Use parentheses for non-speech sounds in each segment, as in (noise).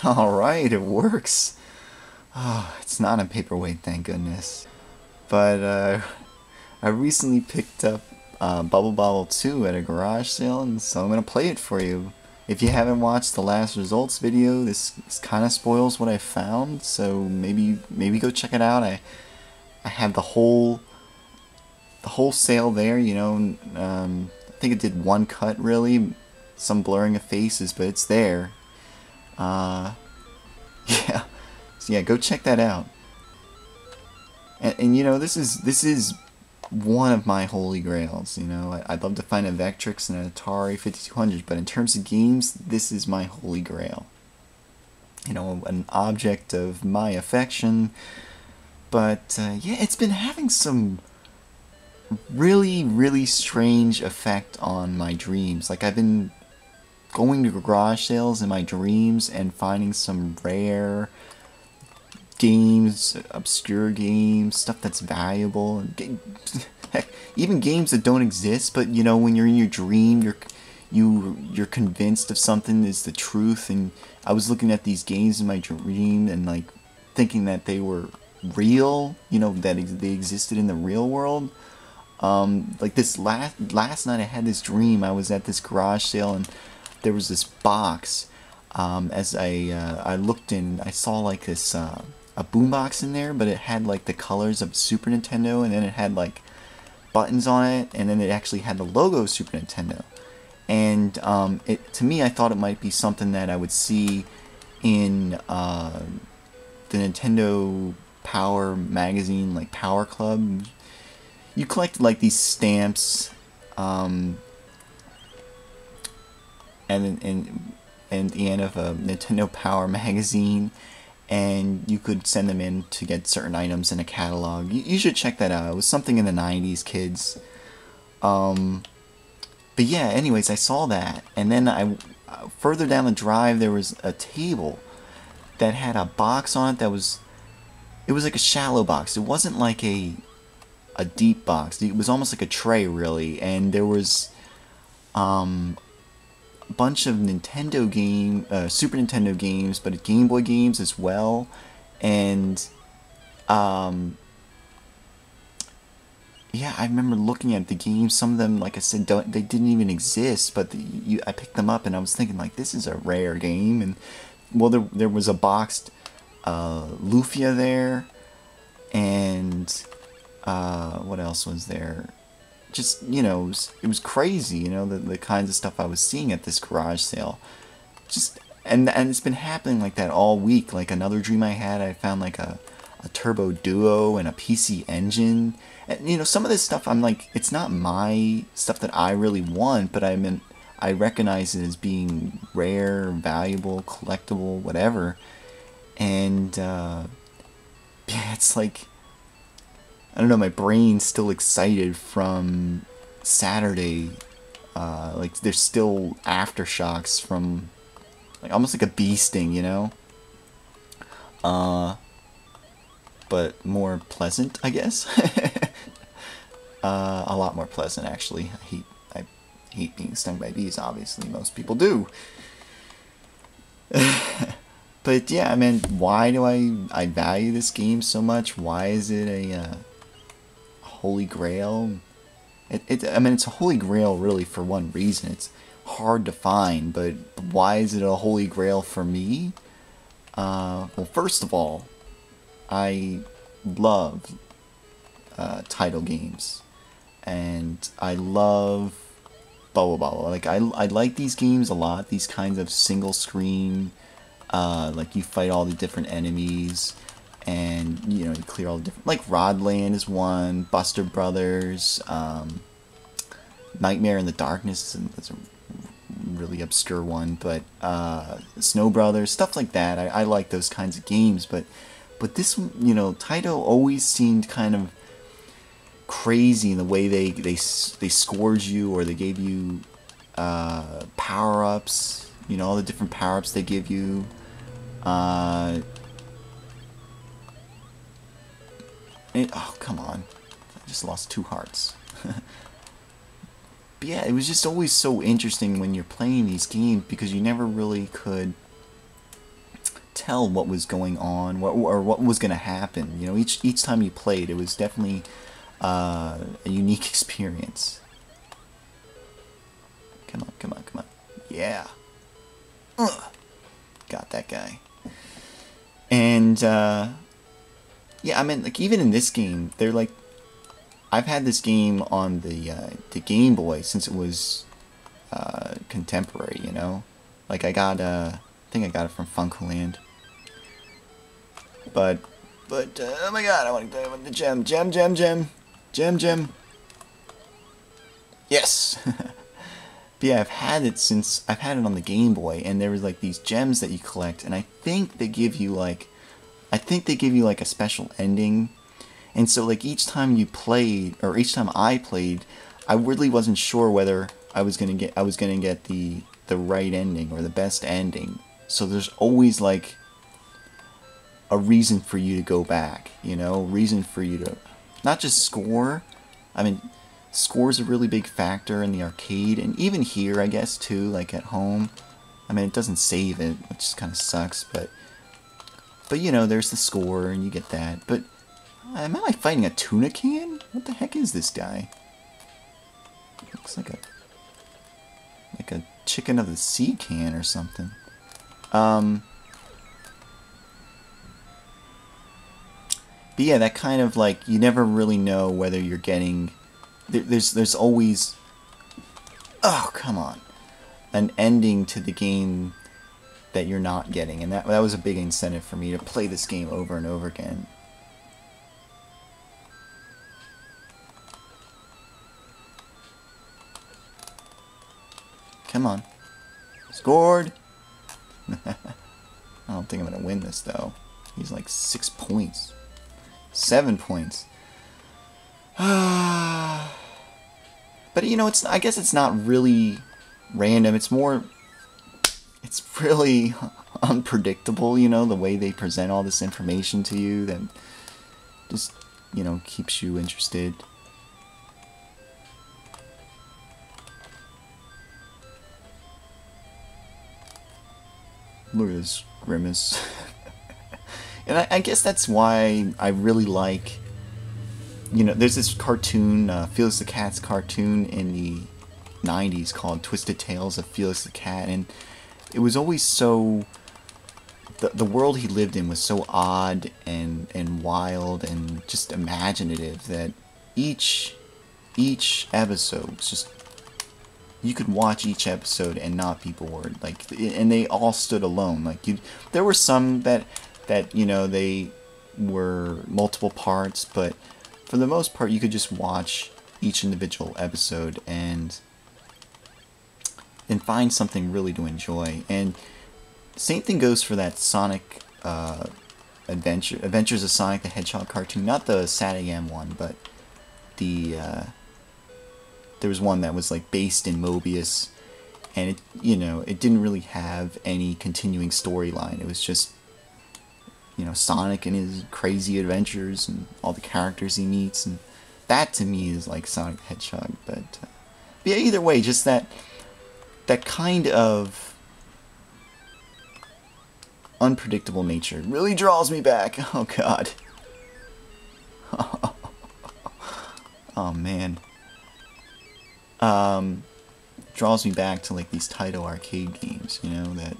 (laughs) Alright, it works. Oh, it's not a paperweight, thank goodness. But, uh, I recently picked up uh, Bubble Bobble 2 at a garage sale, and so I'm gonna play it for you. If you haven't watched the last results video, this, this kind of spoils what I found, so maybe maybe go check it out. I I have the whole the whole sale there, you know. Um, I think it did one cut really, some blurring of faces, but it's there. Uh, (laughs) yeah, so yeah, go check that out. And, and you know, this is this is one of my holy grails. You know, I, would love to find a Vectrex and an Atari 5200, but in terms of games, this is my holy grail. You know, an object of my affection. But uh, yeah, it's been having some really, really strange effect on my dreams. Like I've been going to garage sales in my dreams and finding some rare games, obscure games, stuff that's valuable. (laughs) Even games that don't exist, but you know, when you're in your dream, you're you you're convinced of something is the truth. And I was looking at these games in my dream and like thinking that they were real. You know, that they existed in the real world. Um, like this last last night, I had this dream. I was at this garage sale and there was this box. Um, as I uh, I looked in, I saw like this. Uh, a boombox in there, but it had like the colors of Super Nintendo, and then it had like buttons on it, and then it actually had the logo of Super Nintendo. And um, it to me, I thought it might be something that I would see in uh, the Nintendo Power magazine, like Power Club. You collect like these stamps, um, and and and the end of a Nintendo Power magazine and you could send them in to get certain items in a catalog. You, you should check that out. It was something in the 90s, kids. Um, but yeah, anyways, I saw that, and then I further down the drive there was a table that had a box on it that was it was like a shallow box. It wasn't like a a deep box. It was almost like a tray really, and there was um bunch of Nintendo game, uh, Super Nintendo games, but Game Boy games as well, and um, yeah, I remember looking at the games. Some of them, like I said, don't they didn't even exist, but the, you, I picked them up and I was thinking like this is a rare game, and well, there there was a boxed uh, Lufia there, and uh, what else was there? Just you know it was, it was crazy you know the, the kinds of stuff i was seeing at this garage sale. Just and and it's been happening like that all week. Like another dream i had i found like a, a turbo duo and a pc engine. And you know some of this stuff i'm like it's not my stuff that i really want but i mean i recognize it as being rare valuable collectible whatever. And uh (laughs) yeah it's like I don't know, my brain's still excited from Saturday. Uh, like there's still aftershocks from like almost like a bee sting, you know? Uh but more pleasant, I guess. (laughs) uh, a lot more pleasant actually. I hate I hate being stung by bees, obviously most people do. (laughs) but yeah, I mean, why do I I value this game so much? Why is it a uh, holy grail. It, it, I mean, it's a holy grail really for one reason. It's hard to find, but why is it a holy grail for me? Uh, well, first of all, I love uh, Taito games, and I love blah blah blah. Like I, I like these games a lot. These kinds of single screen, uh, like you fight all the different enemies and you know you clear all the different like Rodland is one, Buster Brothers, um, Nightmare in the Darkness is a really obscure one, but uh, Snow Brothers, stuff like that. I, I like those kinds of games, but but this you know Taito always seemed kind of crazy in the way they they they scored you or they gave you uh, power ups. You know all the different power ups they give you. Uh, It, oh, come on. I just lost two hearts. (laughs) but yeah, it was just always so interesting when you're playing these games because you never really could tell what was going on what, or what was going to happen. You know, each each time you played, it was definitely uh, a unique (laughs) experience. Come on, come on, come on. Yeah. Ugh. Got that guy. And uh, yeah, I mean, like even in this game, they're like, I've had this game on the uh, the Game Boy since it was uh, contemporary. You know, like I got uh, I think I got it from FuncoLand. But but uh, oh my god, I want to play with the gem, gem, gem, gem, gem, gem. Yes. (laughs) But yeah, I've had it since I've had it on the Game Boy, and there was like these gems that you collect, and I think they give you like, I think they give you like a special ending, and so like each time you played or each time I played, I really wasn't sure whether I was gonna get I was gonna get the the right ending or the best ending. So there's always like a reason for you to go back, you know, reason for you to not just score. I mean, Score's a really big factor in the arcade, and even here, I guess, too, like at home. I mean, it doesn't save it, which kind of sucks, but... But, you know, there's the score, and you get that. But, am I fighting a tuna can? What the heck is this guy? Looks like a... Like a chicken of the sea can or something. Um... But yeah, that kind of, like, you never really know whether you're getting there's there's always oh come on an ending to the game that you're not getting and that that was a big incentive for me to play this game over and over again. Come on. Scored. (laughs) I don't think I'm gonna win this though. He's like six points. Seven points. (sighs) But you know, it's I guess it's not really random. It's more it's really unpredictable, you know, the way they present all this information to you that just, you know, keeps you interested. Look at this grimace. (laughs) and I, I guess that's why I really like you know, there's this cartoon, uh, Felix the Cat's cartoon in the 90s called Twisted Tales of Felix the Cat, and it was always so. The, the world he lived in was so odd and, and wild and just imaginative that each each episode was just you could watch each episode and not be bored like and they all stood alone like you there were some that that you know they were multiple parts but for the most part, you could just watch each individual episode and and find something really to enjoy. And same thing goes for that Sonic uh, Adventure Adventures of Sonic the Hedgehog cartoon, not the SatAM one, but the uh, there was one that was like based in Mobius, and it you know it didn't really have any continuing storyline. It was just you know Sonic and his crazy adventures and all the characters he meets, and that to me is like Sonic the Hedgehog. But, uh, but yeah, either way, just that that kind of unpredictable nature really draws me back. (laughs) Oh God. (laughs) oh man. Um, draws me back to like these Taito arcade games, you know that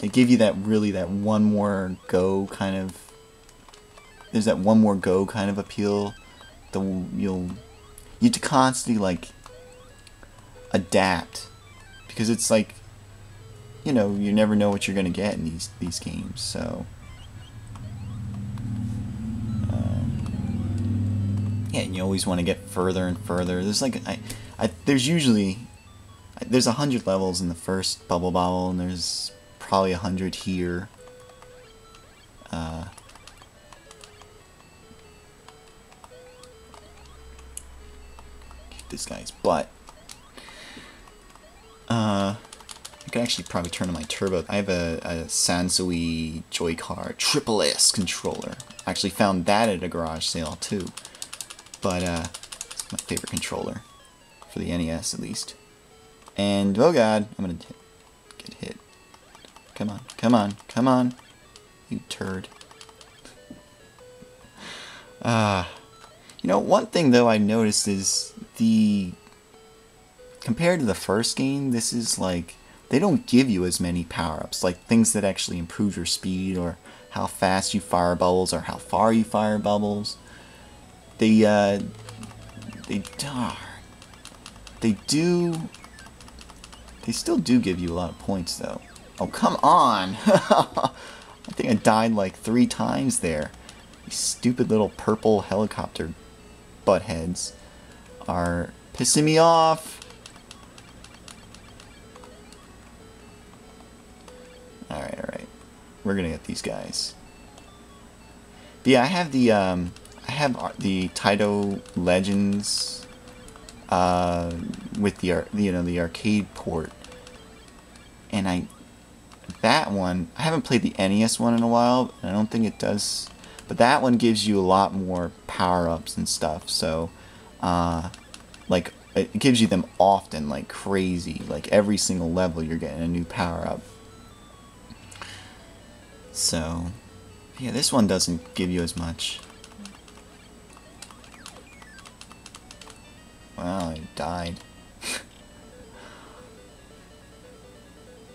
they give you that really that one more go kind of there's that one more go kind of appeal the you'll you to constantly like adapt because it's like you know you never know what you're gonna get in these these games so um, yeah and you always want to get further and further there's like I, I there's usually there's a hundred levels in the first bubble bobble and there's probably a hundred here. Uh, this guy's butt. Uh, I could actually probably turn on my turbo. I have a, a Sansui Joy-Card Triple S controller. I actually found that at a garage sale too. But uh, it's my favorite controller for the NES at least. And oh god, I'm gonna get hit. come on, come on, come on. You turd. Ah. (laughs) Uh, you know, one thing though I noticed is the compared to the first game, this is like they don't give you as many power-ups, like things that actually improve your speed or how fast you fire bubbles or how far you fire bubbles. They uh they darn they do they still do give you a lot of points though. Oh come on! (laughs) I think I died like three times there. These stupid little purple helicopter buttheads are pissing me off. We're gonna get these guys. But yeah, I have the, um, I have the Taito Legends, uh, with the, you know, the arcade port. And I, that one, I haven't played the NES one in a while, I don't think it does but that one gives you a lot more power-ups and stuff. So, uh, like, it gives you them often, like crazy. Like, every single level you're getting a new power-up. So, yeah, this one doesn't give you as much. Wow, I died. (laughs)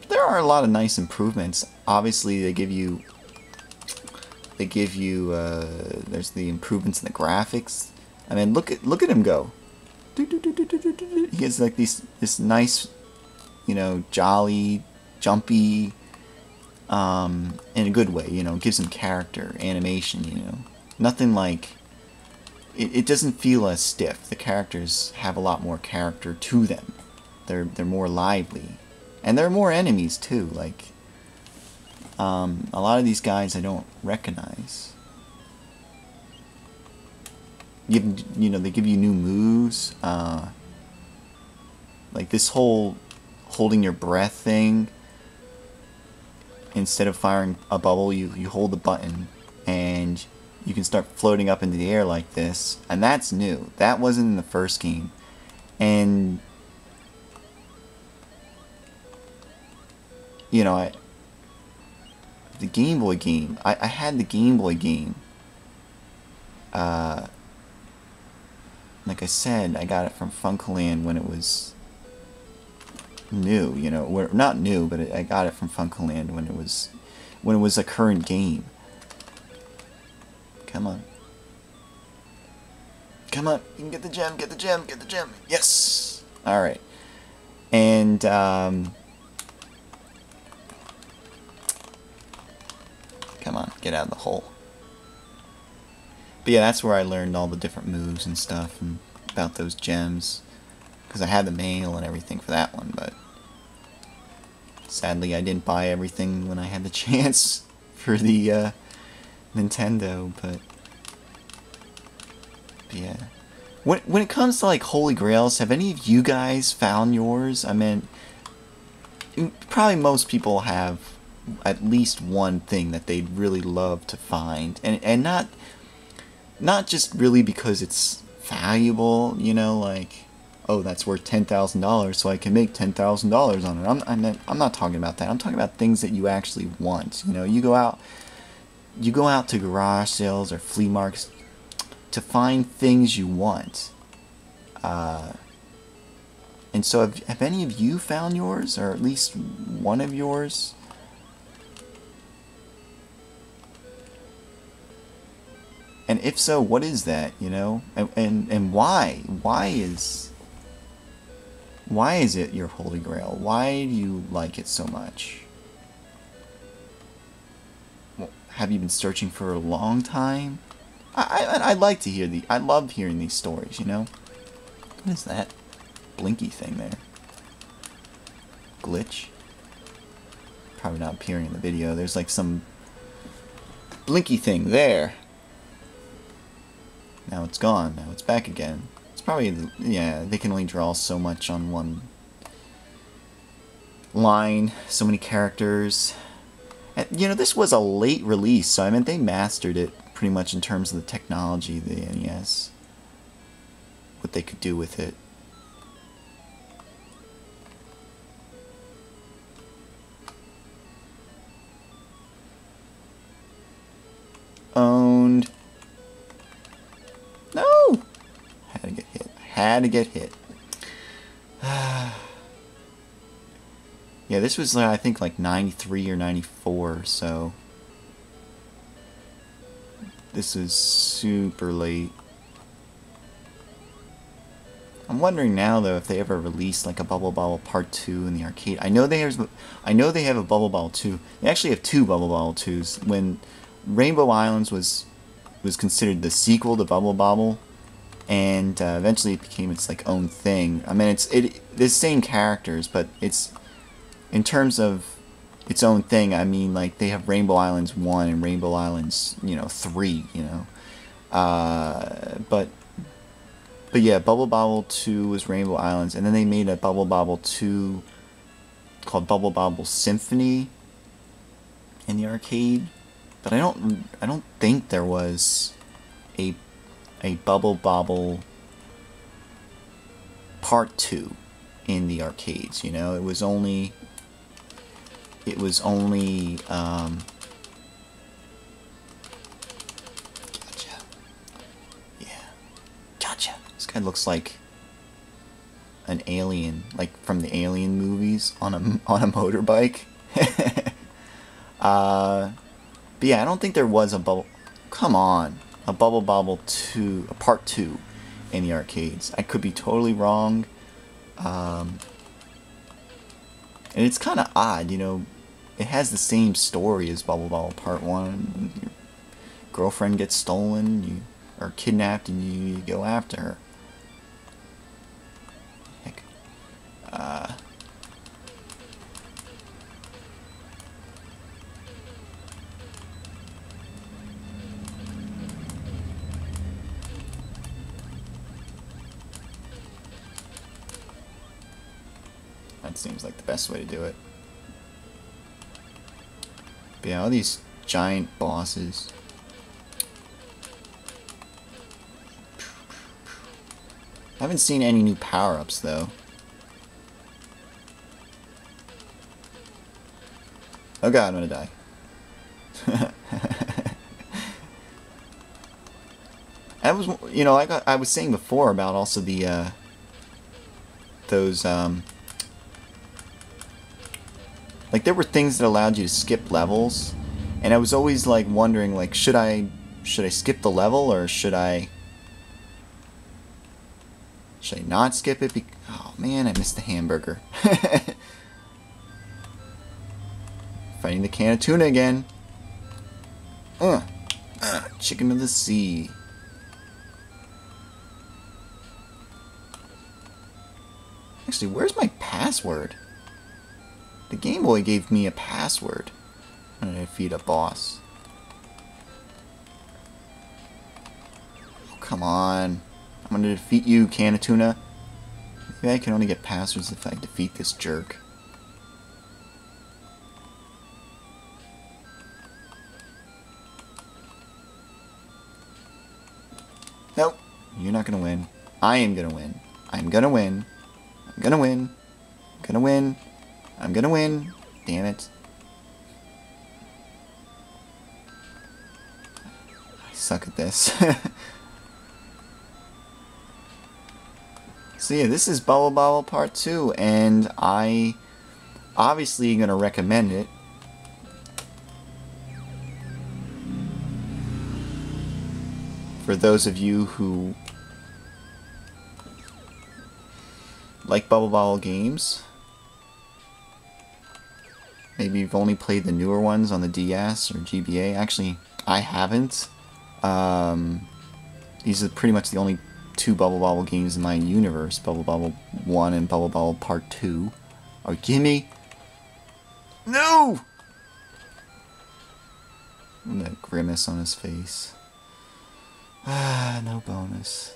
there are a lot of nice improvements. Obviously, they give you they give you uh, there's the improvements in the graphics. I mean, look at look at him go. He has like these this nice, you know, jolly, jumpy, um, in a good way. You know, gives them character, animation. You know, nothing like. It, it doesn't feel as stiff. The characters have a lot more character to them. They're they're more lively, and there are more enemies too. Like um, a lot of these guys I don't recognize. Give, you know, they give you new moves. Uh, like this whole holding your breath thing. Instead of firing a bubble, you, you hold the button and you can start floating up into the air like this. And that's new. That wasn't in the first game. And you know, I the Game Boy game. I, I had the Game Boy game. Uh, like I said, I got it from FuncoLand when it was new. You know, not new, but I got it from FuncoLand when it was when it was a current game. Come on. Come on, you can get the gem, get the gem, get the gem. Yes! Alright. And, um, Come on, get out of the hole. But yeah, that's where I learned all the different moves and stuff and about those gems. Because I had the mail and everything for that one, but sadly I didn't buy everything when I had the (laughs) chance for the uh, Nintendo, but, but yeah. When, when it comes to like Holy Grails, have any of you guys found yours? I mean, probably most people have at least one thing that they'd really love to find and and not not just really because it's valuable you know like oh that's worth $10,000 so I can make $10,000 on it. I'm, I'm, I'm not talking about that. I'm talking about things that you actually want you know? You go out you go out to garage sales or flea markets to find things you want. Uh, and so have, have any of you found yours or at least one of yours? And if so, what is that, you know? And, and, and why? Why is... Why is it your holy grail? Why do you like it so much? Well, have you been searching for a long time? I, I, I like to hear the... I love hearing these stories, you know? What is that blinky thing there? Glitch? Probably not appearing in the video. There's like some blinky thing there. Now it's gone. Now it's back again. Probably, yeah, they can only draw so much on one line, so many characters. And, you know, this was a late release, so I mean, they mastered it pretty much in terms of the technology, the NES. What they could do with it. To get hit. (sighs) yeah, this was, I think, like 93 or 94, so... This is super late. I'm wondering now though if they ever released like a Bubble Bobble Part 2 in the arcade. I know they have I know they have a Bubble Bobble 2. They actually have two Bubble Bobble 2s. When Rainbow Islands was was considered the sequel to Bubble Bobble and uh, eventually it became its like own thing. I mean it's it the same characters, but it's in terms of its own thing. I mean like they have Rainbow Islands 1 and Rainbow Islands, you know, 3, you know. Uh, but but yeah, Bubble Bobble 2 was Rainbow Islands, and then they made a Bubble Bobble 2 called Bubble Bobble Symphony in the arcade. But I don't I don't think there was a a Bubble Bobble Part 2 in the arcades, you know? It was only it was only um, Gotcha. Yeah. Gotcha. This guy looks like an alien, like from the Alien movies on a (laughs) on a motorbike. (laughs) uh, but yeah, I don't think there was a bubble. Come on, a Bubble Bobble two, a part two, in the arcades. I could be totally wrong. Um, and it's kind of odd, you know. It has the same story as Bubble Bobble Part One. Your girlfriend gets stolen, you are kidnapped, and you, you go after her. Best way to do it. But yeah, all these giant bosses. I haven't seen any new power-ups though. Oh god, I'm gonna die. (laughs) I was, you know, like I was saying before about also the, uh, those, um, like there were things that allowed you to skip levels, and I was always like wondering, like, should I, should I skip the level or should I, should I not skip it? Be oh man, I missed the hamburger. (laughs) Fighting the can of tuna again. Uh, uh, chicken of the sea. Actually, where's my password? The Game Boy gave me a password when I defeat a boss. Oh, come on. I'm gonna defeat you, can of tuna. Maybe I can only get passwords if I defeat this jerk. Nope. You're not gonna win. I am gonna win. I'm gonna win. I'm gonna win. I'm gonna win. I'm gonna win. Damn it. I suck at this. (laughs) so yeah, this is Bubble Bobble Part 2, and I obviously gonna recommend it for those of you who like Bubble Bobble games. Maybe you've only played the newer ones on the DS or GBA. Actually, I haven't. Um, these are pretty much the only two Bubble Bobble games in my universe. Bubble Bobble 1 and Bubble Bobble Part 2. Oh, gimme! No! And that grimace on his face. Ah, (sighs) no bonus.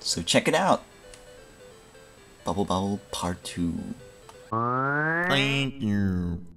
So check it out. Bubble Bobble Part 2. Thank you.